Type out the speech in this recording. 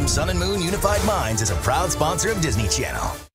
Team Sun and Moon Unified Minds is a proud sponsor of Disney Channel.